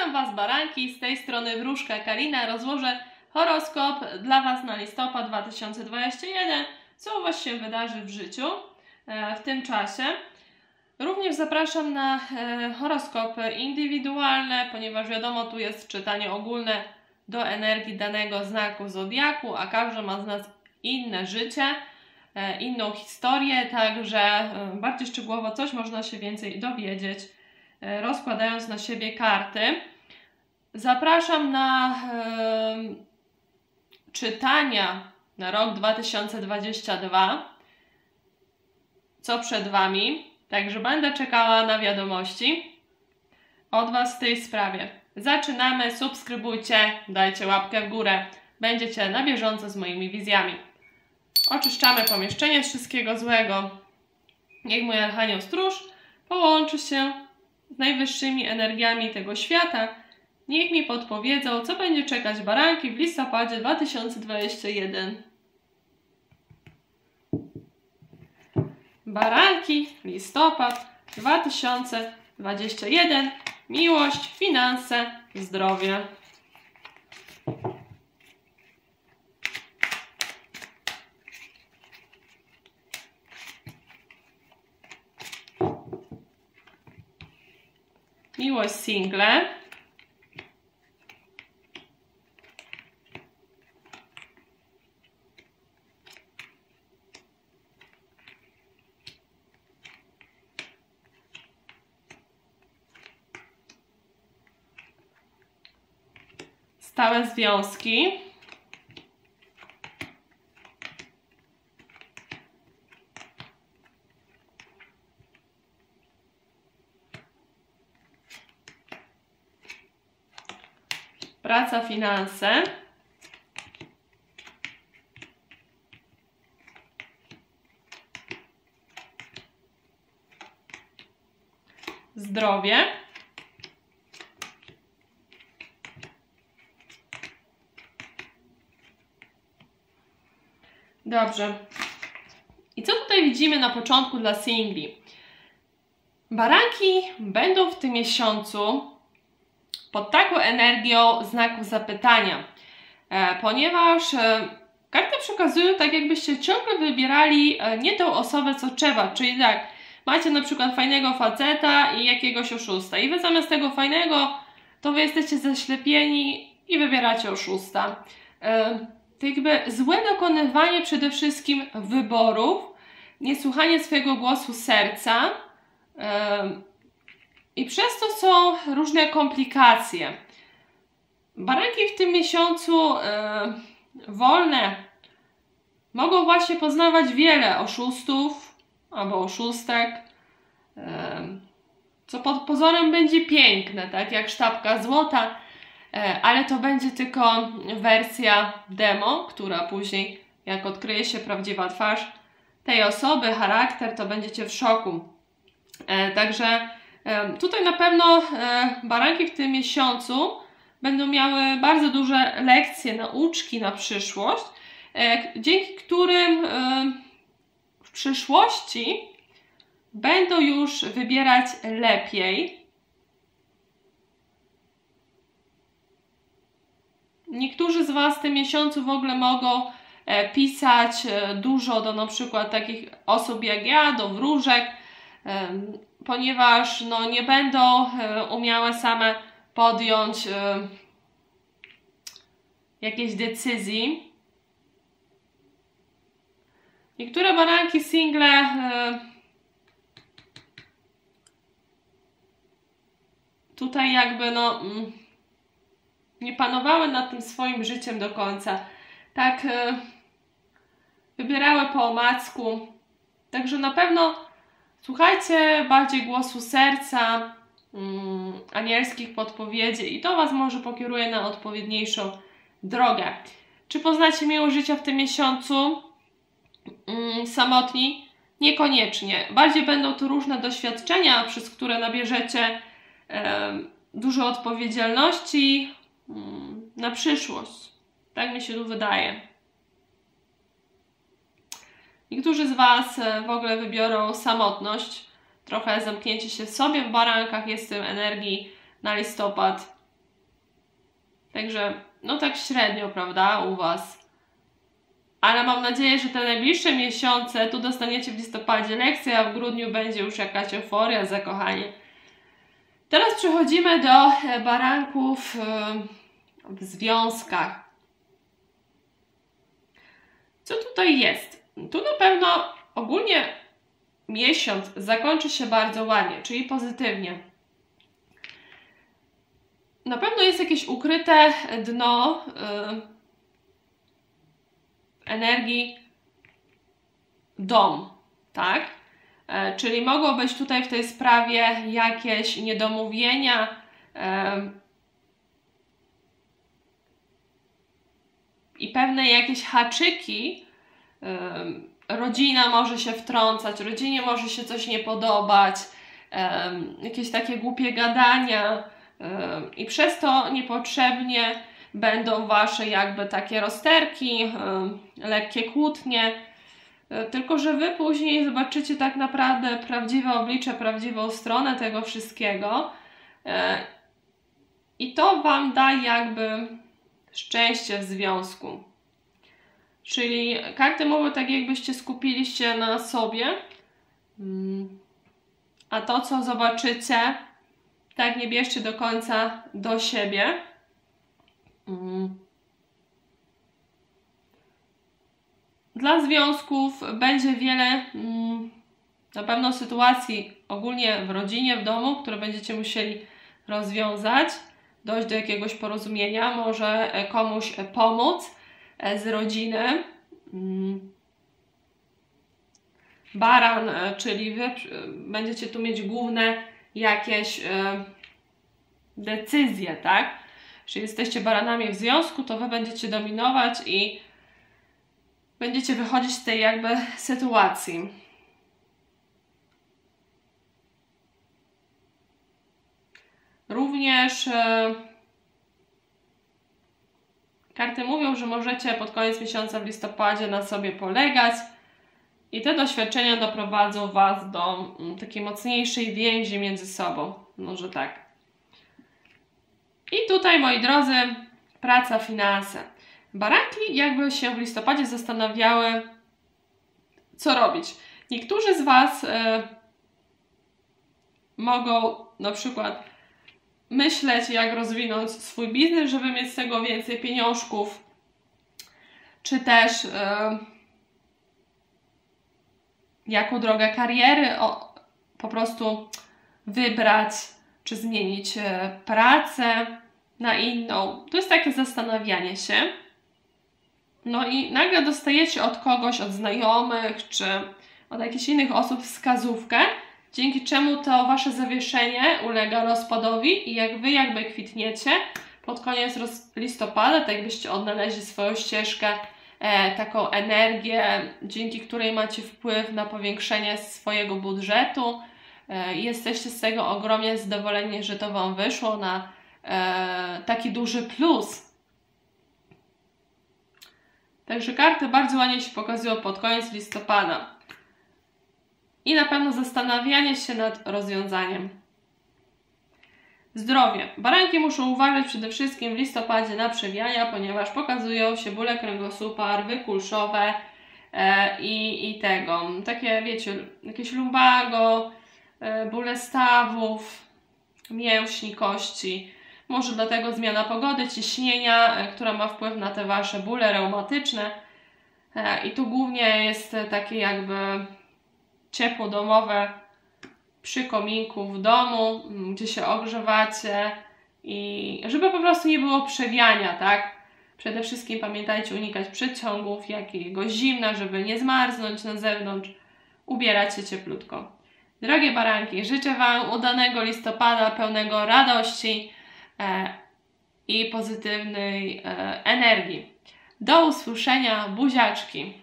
Witam Was baranki, z tej strony Wróżka Karina. Rozłożę horoskop dla Was na listopad 2021, co u Was się wydarzy w życiu e, w tym czasie. Również zapraszam na e, horoskopy indywidualne, ponieważ wiadomo, tu jest czytanie ogólne do energii danego znaku zodiaku, a każdy ma z nas inne życie, e, inną historię, także bardziej szczegółowo coś można się więcej dowiedzieć rozkładając na siebie karty. Zapraszam na czytania na rok 2022, co przed Wami. Także będę czekała na wiadomości od Was w tej sprawie. Zaczynamy, subskrybujcie, dajcie łapkę w górę. Będziecie na bieżąco z moimi wizjami. Oczyszczamy pomieszczenie z wszystkiego złego. Niech mój Archanioł Stróż połączy się z najwyższymi energiami tego świata, niech mi podpowiedzą, co będzie czekać baranki w listopadzie 2021. Baranki, listopad 2021. Miłość, finanse, zdrowie. Miłość single. Stałe związki. praca, finanse. Zdrowie. Dobrze. I co tutaj widzimy na początku dla singli? Baranki będą w tym miesiącu pod taką energią znaku zapytania, e, ponieważ e, karty przekazują tak, jakbyście ciągle wybierali e, nie tą osobę, co trzeba, czyli tak, macie na przykład fajnego faceta i jakiegoś oszusta i wy zamiast tego fajnego, to wy jesteście zaślepieni i wybieracie oszusta. To jakby złe dokonywanie przede wszystkim wyborów, niesłuchanie swojego głosu serca, i przez to są różne komplikacje. Baranki w tym miesiącu wolne mogą właśnie poznawać wiele oszustów albo oszustek, co pod pozorem będzie piękne, tak jak sztabka złota, ale to będzie tylko wersja demo, która później, jak odkryje się prawdziwa twarz tej osoby, charakter, to będziecie w szoku. E, także Tutaj na pewno e, baranki w tym miesiącu będą miały bardzo duże lekcje, nauczki na przyszłość, e, dzięki którym e, w przyszłości będą już wybierać lepiej. Niektórzy z Was w tym miesiącu w ogóle mogą pisać dużo do na przykład takich osób jak ja, do wróżek, ponieważ no, nie będą e, umiały same podjąć e, jakiejś decyzji. Niektóre baranki single e, tutaj jakby no mm, nie panowały nad tym swoim życiem do końca. Tak wybierały po omacku. Także na pewno Słuchajcie bardziej głosu serca, mm, anielskich podpowiedzi i to Was może pokieruje na odpowiedniejszą drogę. Czy poznacie miłość życia w tym miesiącu? Mm, samotni? Niekoniecznie. Bardziej będą to różne doświadczenia, przez które nabierzecie e, dużo odpowiedzialności na przyszłość. Tak mi się tu wydaje. Niektórzy z Was e, w ogóle wybiorą samotność, trochę zamknięcie się w sobie w barankach, jest tym energii na listopad. Także, no tak średnio, prawda, u Was. Ale mam nadzieję, że te najbliższe miesiące, tu dostaniecie w listopadzie lekcję, a w grudniu będzie już jakaś euforia, zakochanie. Teraz przechodzimy do e, baranków e, w związkach. Co tutaj jest? Tu na pewno ogólnie miesiąc zakończy się bardzo ładnie, czyli pozytywnie. Na pewno jest jakieś ukryte dno yy, energii dom, tak? Yy, czyli mogą być tutaj w tej sprawie jakieś niedomówienia, yy, i pewne jakieś haczyki, rodzina może się wtrącać, rodzinie może się coś nie podobać, jakieś takie głupie gadania i przez to niepotrzebnie będą wasze jakby takie rozterki, lekkie kłótnie. E, tylko, że wy później zobaczycie tak naprawdę prawdziwe oblicze, prawdziwą stronę tego wszystkiego. E, I to wam da jakby szczęście w związku. Czyli karty mówią tak, jakbyście skupiliście na sobie, mm. a to, co zobaczycie, tak nie bierzcie do końca do siebie. Mm. Dla związków będzie wiele mm, na pewno sytuacji ogólnie w rodzinie, w domu, które będziecie musieli rozwiązać dojść do jakiegoś porozumienia, może e, komuś e, pomóc e, z rodziny. Mm. Baran, czyli wy będziecie tu mieć główne jakieś decyzje, tak? Jeśli jesteście baranami w związku, to wy będziecie dominować i będziecie wychodzić z tej jakby sytuacji. Również e, karty mówią, że możecie pod koniec miesiąca w listopadzie na sobie polegać i te doświadczenia doprowadzą Was do mm, takiej mocniejszej więzi między sobą. Może tak. I tutaj, moi drodzy, praca, finanse. Baranki jakby się w listopadzie zastanawiały, co robić. Niektórzy z Was y, mogą na przykład myśleć, jak rozwinąć swój biznes, żeby mieć z tego więcej pieniążków, czy też jaką drogę kariery o, po prostu wybrać, czy zmienić e, pracę na inną. To jest takie zastanawianie się. No i nagle dostajecie od kogoś, od znajomych, czy od jakichś innych osób wskazówkę, dzięki czemu to wasze zawieszenie ulega rozpadowi i jak wy jakby kwitniecie pod koniec listopada, tak jakbyście odnaleźli swoją ścieżkę, e, taką energię, dzięki której macie wpływ na powiększenie swojego budżetu. E, jesteście z tego ogromnie zadowoleni, że to wam wyszło na e, taki duży plus. Także karty bardzo ładnie się pokazują pod koniec listopada i na pewno zastanawianie się nad rozwiązaniem. Zdrowie. Baranki muszą uważać przede wszystkim w listopadzie na przewijania, ponieważ pokazują się bóle kręgosłupa, rwy kulszowe e, i, i tego. Takie, wiecie, jakieś lumbago, e, bóle stawów, mięśni, kości. Może dlatego zmiana pogody, ciśnienia, e, która ma wpływ na te Wasze bóle reumatyczne. E, I tu głównie jest takie jakby ciepło domowe przy kominku w domu, gdzie się ogrzewacie i żeby po prostu nie było przewiania, tak? Przede wszystkim pamiętajcie unikać przeciągów, jakiegoś zimna, żeby nie zmarznąć na zewnątrz. Ubierać się cieplutko. Drogie baranki, życzę Wam udanego listopada, pełnego radości e, i pozytywnej e, energii. Do usłyszenia, buziaczki!